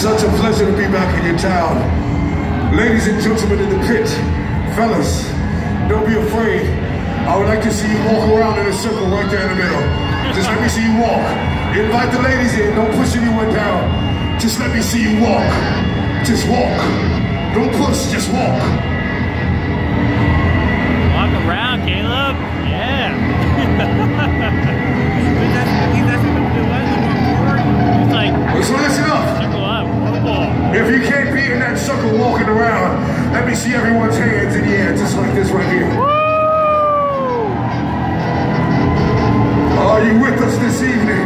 such a pleasure to be back in your town. Ladies and gentlemen in the pit, fellas, don't be afraid. I would like to see you walk around in a circle right there in the middle. Just let me see you walk. Invite the ladies in, don't push anyone down. Just let me see you walk. Just walk. Don't push, just walk. this evening.